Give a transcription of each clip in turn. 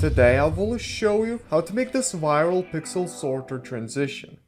Today I will show you how to make this viral pixel sorter transition.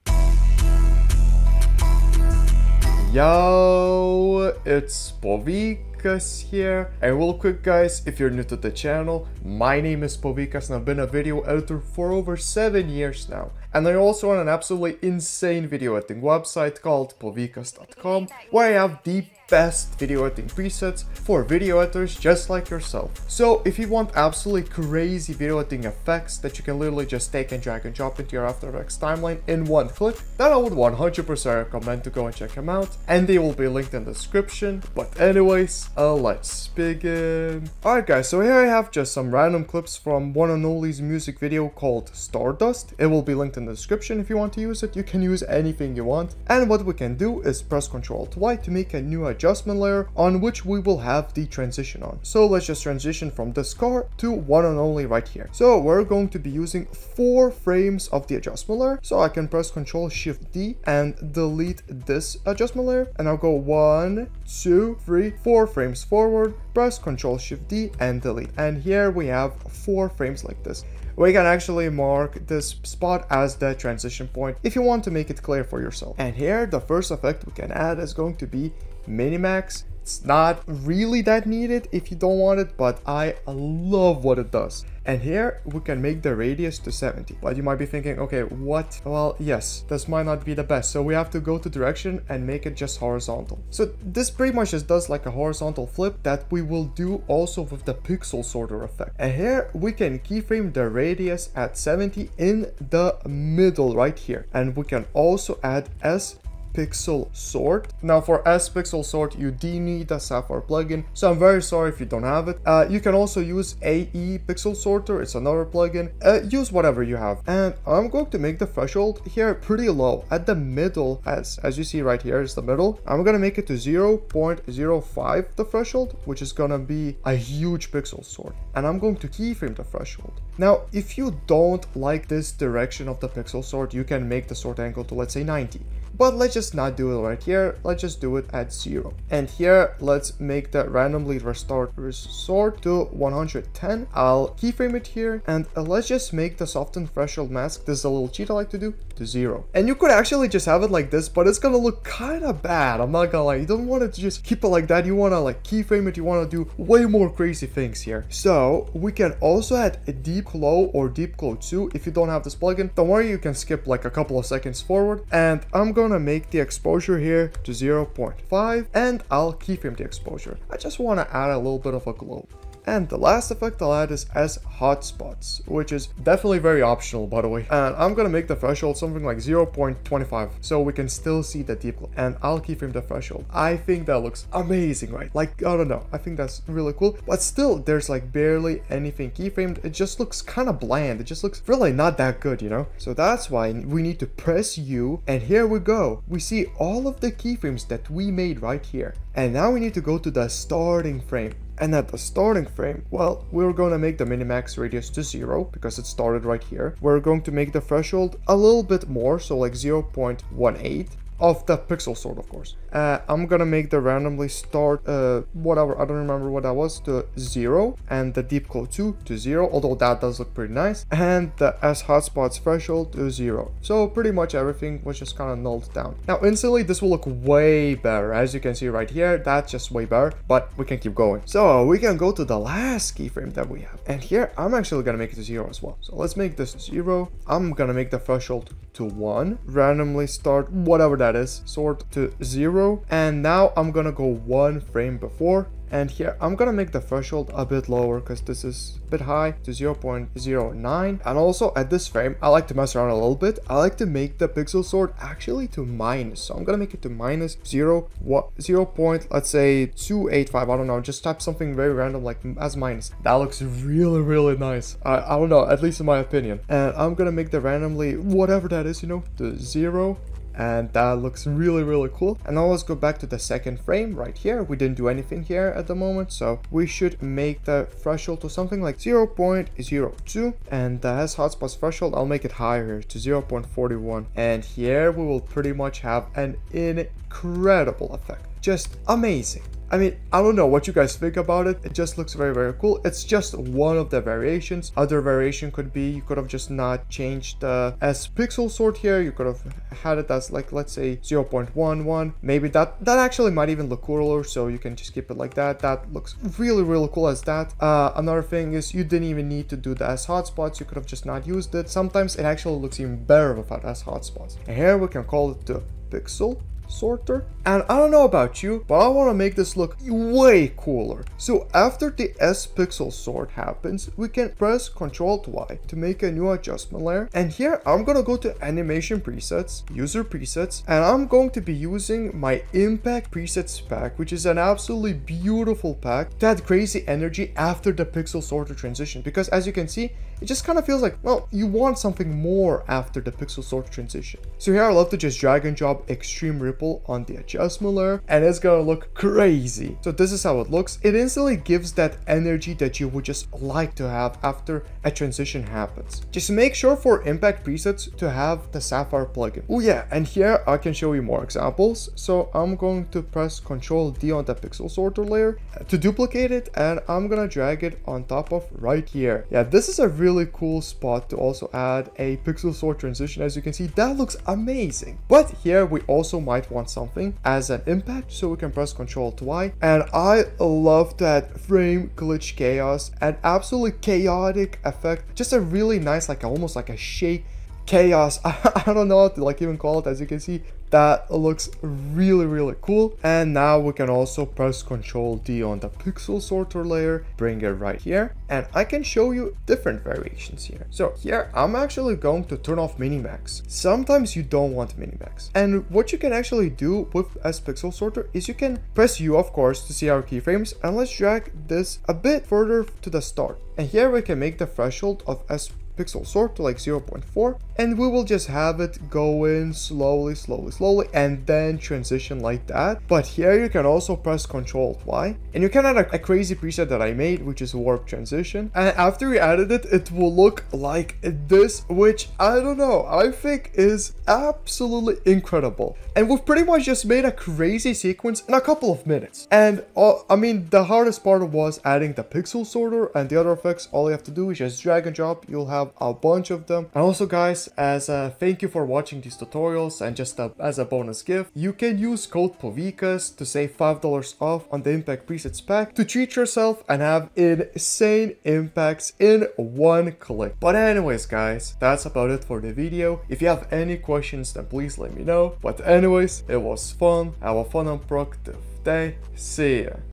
Yo, it's Povikas here. And real quick guys, if you're new to the channel, my name is Povikas and I've been a video editor for over 7 years now. And I also run an absolutely insane video editing website called povikas.com where I have the best video editing presets for video editors just like yourself. So if you want absolutely crazy video editing effects that you can literally just take and drag and drop into your After Effects timeline in one click, then I would 100% recommend to go and check them out and they will be linked in the description. But anyways, uh, let's begin. Alright guys, so here I have just some random clips from one and only's music video called Stardust. It will be linked in the description if you want to use it. You can use anything you want. And what we can do is press Ctrl Y to make a new adjustment layer on which we will have the transition on. So let's just transition from this car to one and only right here. So we're going to be using four frames of the adjustment layer. So I can press Ctrl Shift D and delete this adjustment layer. And I'll go one, two, three, four frames forward, press Ctrl Shift D and delete. And here we have four frames like this we can actually mark this spot as the transition point if you want to make it clear for yourself. And here the first effect we can add is going to be Minimax. It's not really that needed if you don't want it, but I love what it does. And here we can make the radius to 70. But you might be thinking, okay, what? Well, yes, this might not be the best. So we have to go to direction and make it just horizontal. So this pretty much just does like a horizontal flip that we will do also with the pixel sorter effect. And here we can keyframe the radius at 70 in the middle right here. And we can also add S pixel sort. Now for S pixel sort, you do need a Sapphire plugin, so I'm very sorry if you don't have it. Uh, you can also use AE pixel sorter, it's another plugin. Uh, use whatever you have. And I'm going to make the threshold here pretty low at the middle, as, as you see right here is the middle. I'm gonna make it to 0.05 the threshold, which is gonna be a huge pixel sort. And I'm going to keyframe the threshold. Now, if you don't like this direction of the pixel sort, you can make the sort angle to let's say 90. But let's just not do it right here. Let's just do it at zero. And here, let's make the randomly restart resort to 110. I'll keyframe it here and uh, let's just make the soften threshold mask. This is a little cheat I like to do to zero. And you could actually just have it like this, but it's gonna look kind of bad. I'm not gonna lie. You don't to just keep it like that. You want to like keyframe it. You want to do way more crazy things here. So we can also add a deep glow or deep glow 2 if you don't have this plugin. Don't worry, you can skip like a couple of seconds forward. And I'm to make the exposure here to 0.5 and I'll keyframe the exposure. I just want to add a little bit of a glow. And the last effect I'll add is S hotspots, which is definitely very optional by the way. And I'm gonna make the threshold something like 0.25 so we can still see the deep glow. And I'll keyframe the threshold. I think that looks amazing, right? Like, I don't know, I think that's really cool. But still, there's like barely anything keyframed. It just looks kind of bland. It just looks really not that good, you know? So that's why we need to press U and here we go. We see all of the keyframes that we made right here. And now we need to go to the starting frame. And at the starting frame, well, we're going to make the minimax radius to zero because it started right here. We're going to make the threshold a little bit more, so like 0.18 of the pixel sort of course. Uh, i'm gonna make the randomly start uh, whatever i don't remember what that was to zero and the deep glow 2 to zero although that does look pretty nice and the s hotspots threshold to zero. So pretty much everything was just kind of nulled down. Now instantly this will look way better. As you can see right here that's just way better but we can keep going. So we can go to the last keyframe that we have. And here i'm actually gonna make it to zero as well. So let's make this zero. I'm gonna make the threshold to one randomly start whatever that is sort to zero and now i'm gonna go one frame before and here, I'm gonna make the threshold a bit lower because this is a bit high to 0.09. And also at this frame, I like to mess around a little bit. I like to make the pixel sort actually to minus. So I'm gonna make it to minus 0, what, 0 point, let's say 285. I don't know, just type something very random like as minus. That looks really, really nice. I, I don't know, at least in my opinion. And I'm gonna make the randomly, whatever that is, you know, to 0 and that looks really really cool. And now let's go back to the second frame right here. We didn't do anything here at the moment so we should make the threshold to something like 0.02 and S hotspots threshold i'll make it higher to 0.41 and here we will pretty much have an incredible effect. Just amazing I mean, I don't know what you guys think about it. It just looks very, very cool. It's just one of the variations. Other variation could be you could have just not changed the S pixel sort here. You could have had it as like, let's say 0.11. Maybe that, that actually might even look cooler. So you can just keep it like that. That looks really, really cool as that. Uh, another thing is you didn't even need to do the S hotspots. You could have just not used it. Sometimes it actually looks even better without S hotspots. And here we can call it the pixel sorter. And I don't know about you, but I want to make this look way cooler. So after the S pixel sort happens, we can press Ctrl Y to make a new adjustment layer. And here I'm going to go to animation presets, user presets, and I'm going to be using my impact presets pack, which is an absolutely beautiful pack that crazy energy after the pixel sorter transition. Because as you can see, it just kind of feels like, well, you want something more after the pixel sort transition. So here I love to just drag and drop extreme ripple on the adjustment layer and it's gonna look crazy. So this is how it looks. It instantly gives that energy that you would just like to have after a transition happens. Just make sure for impact presets to have the Sapphire plugin. Oh yeah, and here I can show you more examples. So I'm going to press Ctrl D on the pixel sorter layer to duplicate it and I'm gonna drag it on top of right here. Yeah, this is a really really cool spot to also add a pixel sort transition. As you can see, that looks amazing. But here we also might want something as an impact, so we can press Ctrl to Y. And I love that frame glitch chaos, an absolutely chaotic effect. Just a really nice, like almost like a shake chaos. I, don't know how to like even call it. As you can see, that looks really, really cool. And now we can also press Ctrl D on the pixel sorter layer, bring it right here. And I can show you different variations here. So here, I'm actually going to turn off Minimax. Sometimes you don't want Minimax. And what you can actually do with S pixel sorter is you can press U, of course, to see our keyframes. And let's drag this a bit further to the start. And here we can make the threshold of S pixel sort to like 0.4 and we will just have it go in slowly slowly slowly and then transition like that. But here you can also press ctrl y and you can add a, a crazy preset that i made which is warp transition. And after you added it it will look like this which i don't know i think is absolutely incredible. And we've pretty much just made a crazy sequence in a couple of minutes. And uh, i mean the hardest part was adding the pixel sorter and the other effects. All you have to do is just drag and drop. You'll have a bunch of them. And also guys, as a thank you for watching these tutorials and just a, as a bonus gift, you can use code POVIKAS to save $5 off on the Impact Presets pack to treat yourself and have insane impacts in one click. But anyways guys, that's about it for the video. If you have any questions then please let me know. But anyways, it was fun. Have a fun and productive day. See ya.